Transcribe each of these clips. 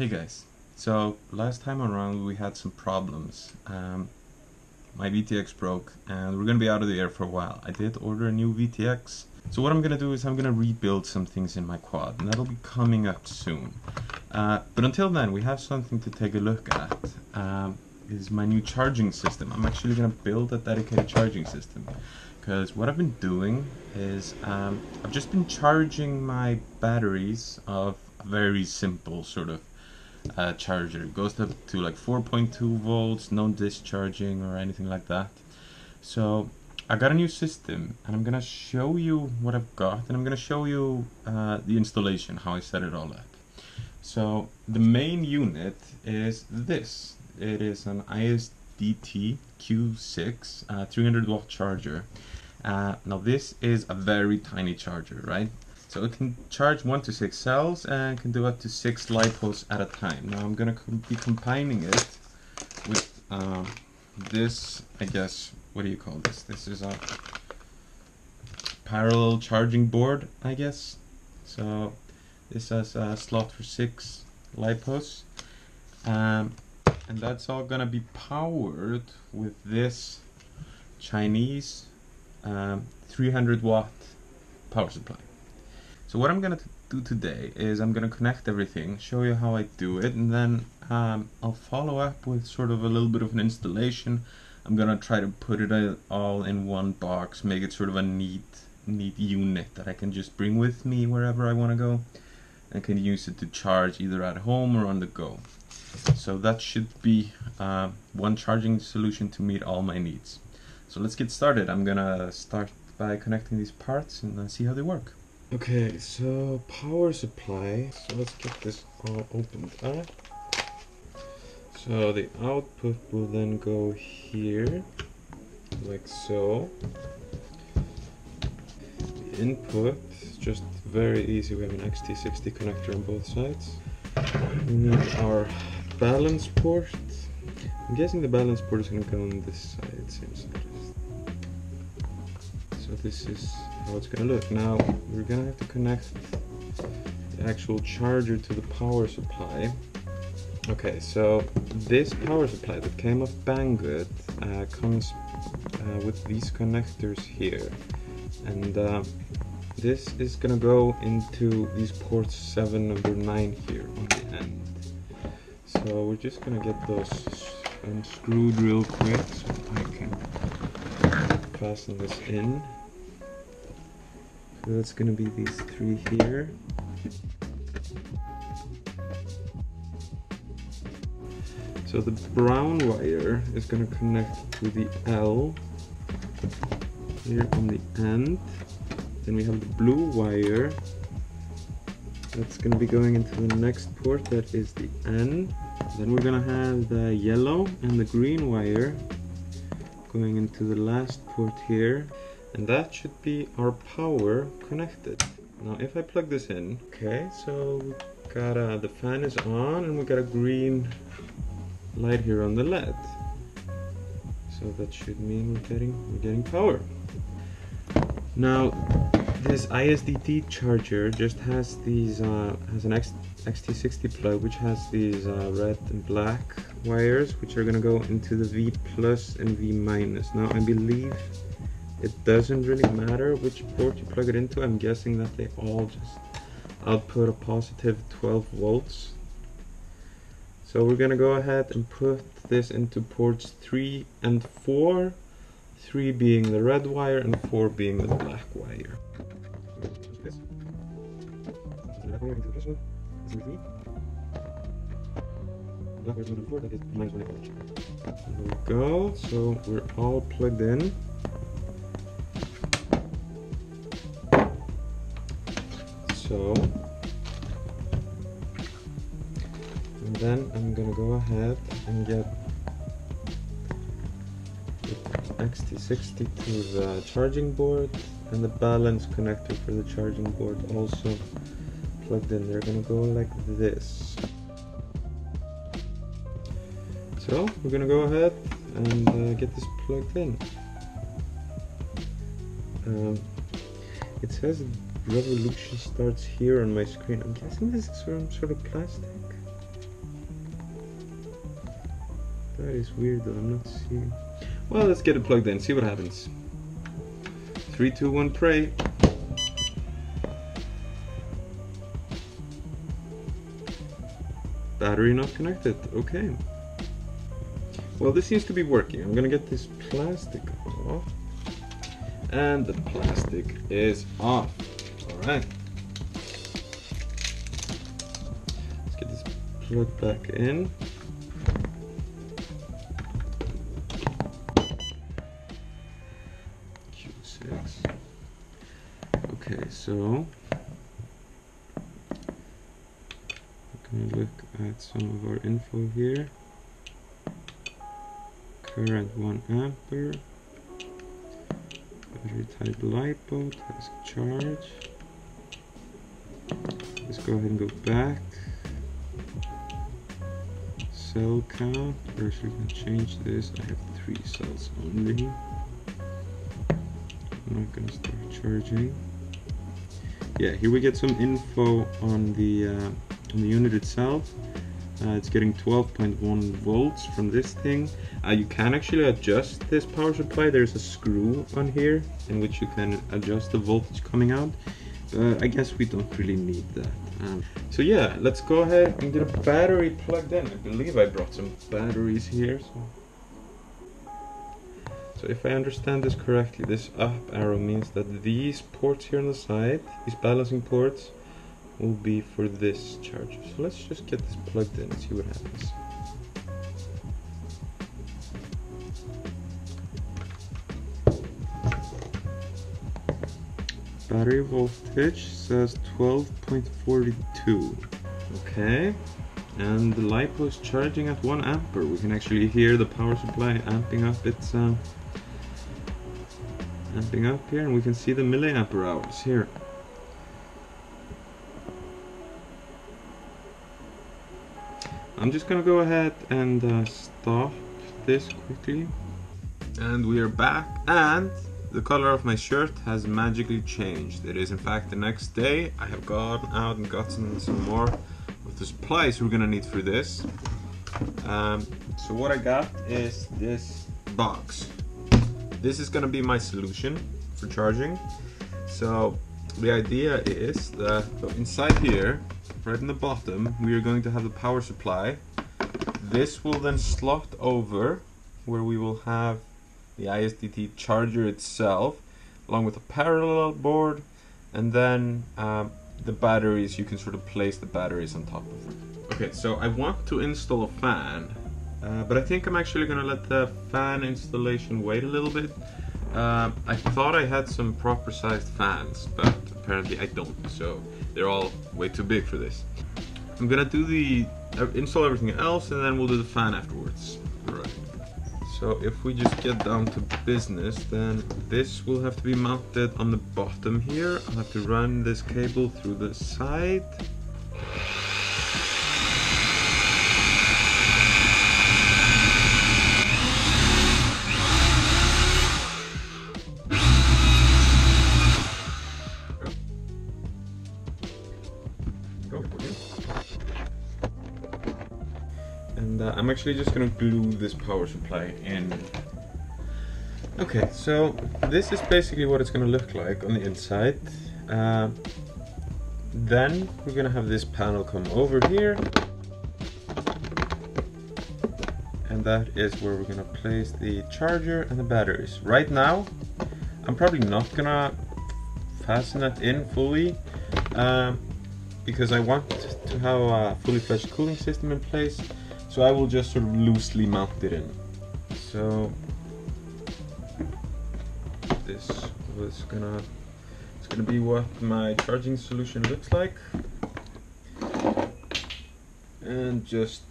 Hey guys, so last time around we had some problems. Um, my VTX broke and we're gonna be out of the air for a while. I did order a new VTX. So what I'm gonna do is I'm gonna rebuild some things in my quad and that'll be coming up soon. Uh, but until then we have something to take a look at. Um, is my new charging system. I'm actually gonna build a dedicated charging system because what I've been doing is um, I've just been charging my batteries of very simple sort of uh, charger. It goes up to like 4.2 volts, no discharging or anything like that. So I got a new system and I'm gonna show you what I've got and I'm gonna show you uh, the installation, how I set it all up. So the main unit is this. It is an ISDT Q6 uh, 300 watt charger. Uh, now this is a very tiny charger, right? So it can charge one to six cells and can do up to six LiPos at a time. Now I'm gonna com be combining it with uh, this, I guess, what do you call this? This is a parallel charging board, I guess. So this has a slot for six LiPos. Um, and that's all gonna be powered with this Chinese um, 300 watt power supply. So what I'm gonna do today is I'm gonna connect everything, show you how I do it, and then um, I'll follow up with sort of a little bit of an installation. I'm gonna try to put it all in one box, make it sort of a neat, neat unit that I can just bring with me wherever I want to go, and can use it to charge either at home or on the go. So that should be uh, one charging solution to meet all my needs. So let's get started. I'm gonna start by connecting these parts and uh, see how they work. Okay, so power supply. So let's get this all opened up. So the output will then go here, like so. The input is just very easy. We have an XT60 connector on both sides. We need our balance port. I'm guessing the balance port is going to go on this side, it seems. So this is how it's gonna look. Now we're gonna have to connect the actual charger to the power supply. Okay, so this power supply that came off Banggood uh, comes uh, with these connectors here. And uh, this is gonna go into these ports 7 number 9 here on the end. So we're just gonna get those unscrewed real quick so I can fasten this in. So that's gonna be these three here. So the brown wire is gonna connect to the L here on the end. Then we have the blue wire that's gonna be going into the next port that is the N. Then we're gonna have the yellow and the green wire going into the last port here and that should be our power connected. Now if I plug this in, okay, so we got uh, the fan is on and we got a green light here on the LED. So that should mean we're getting we're getting power. Now this ISDT charger just has these uh, has an X, XT60 plug which has these uh, red and black wires which are gonna go into the V plus and V minus. Now I believe it doesn't really matter which port you plug it into. I'm guessing that they all just output a positive 12 volts. So we're gonna go ahead and put this into ports 3 and 4. 3 being the red wire and 4 being the black wire. There we go, so we're all plugged in. So and then I'm gonna go ahead and get the XT60 to the charging board and the balance connector for the charging board also plugged in. They're gonna go like this. So we're gonna go ahead and uh, get this plugged in. Um, it says revolution starts here on my screen. I'm guessing this is some sort of plastic. That is weird though, I'm not seeing. Well, let's get it plugged in, see what happens. Three, two, one, pray. Battery not connected, okay. Well, this seems to be working. I'm gonna get this plastic off. And the plastic is off. Alright. Let's get this plugged back in. Q6. Okay, so we're gonna look at some of our info here. Current 1 ampere. Battery type LiPo, task charge. Go ahead and go back. Cell count, we're actually gonna change this. I have three cells only. I'm not gonna start charging. Yeah, here we get some info on the uh, on the unit itself. Uh, it's getting 12.1 volts from this thing. Uh, you can actually adjust this power supply. There's a screw on here in which you can adjust the voltage coming out. But I guess we don't really need that. So yeah, let's go ahead and get a battery plugged in. I believe I brought some batteries here. So. So if I understand this correctly, this up arrow means that these ports here on the side, these balancing ports, will be for this charger. So let's just get this plugged in and see what happens. Battery voltage says 12.42. Okay. And the LiPo is charging at 1 ampere. We can actually hear the power supply amping up its uh, amping up here and we can see the milliampere hours here. I'm just gonna go ahead and uh, stop this quickly. And we are back and the color of my shirt has magically changed. It is in fact the next day. I have gone out and gotten some more of the supplies we're gonna need for this. Um, so what I got is this box. This is gonna be my solution for charging. So the idea is that inside here right in the bottom, we are going to have the power supply. This will then slot over where we will have the ISDT charger itself, along with a parallel board, and then um, the batteries, you can sort of place the batteries on top of them. Okay, so I want to install a fan, uh, but I think I'm actually gonna let the fan installation wait a little bit. Uh, I thought I had some proper sized fans, but apparently I don't, so they're all way too big for this. I'm gonna do the uh, install everything else and then we'll do the fan afterwards. Alright. So if we just get down to business, then this will have to be mounted on the bottom here. I'll have to run this cable through the side. And uh, I'm actually just gonna glue this power supply in. Okay, so this is basically what it's gonna look like on the inside. Uh, then we're gonna have this panel come over here. And that is where we're gonna place the charger and the batteries. Right now, I'm probably not gonna fasten that in fully um, because I want to have a fully fledged cooling system in place. So I will just sort of loosely mount it in. So this was gonna it's gonna be what my charging solution looks like. And just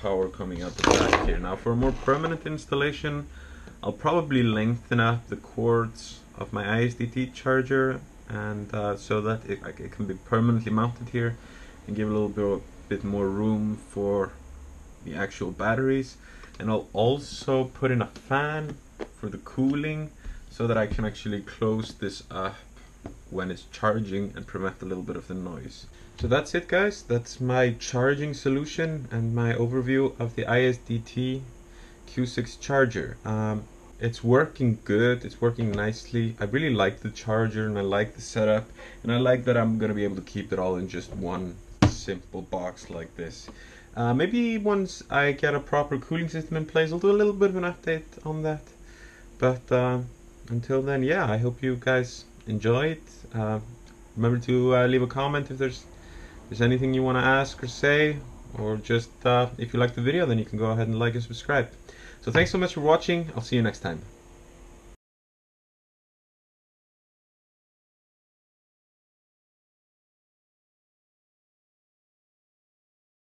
power coming out the back here. Now for a more permanent installation, I'll probably lengthen up the cords of my ISDT charger and uh, so that it, it can be permanently mounted here and give a little bit of bit more room for the actual batteries and I'll also put in a fan for the cooling so that I can actually close this up when it's charging and prevent a little bit of the noise. So that's it guys, that's my charging solution and my overview of the ISDT Q6 charger. Um, it's working good, it's working nicely. I really like the charger and I like the setup and I like that I'm gonna be able to keep it all in just one simple box like this. Uh, maybe once I get a proper cooling system in place, I'll do a little bit of an update on that. But uh, until then, yeah, I hope you guys enjoy it. Uh, remember to uh, leave a comment if there's there's anything you want to ask or say, or just uh, if you like the video, then you can go ahead and like and subscribe. So thanks so much for watching. I'll see you next time.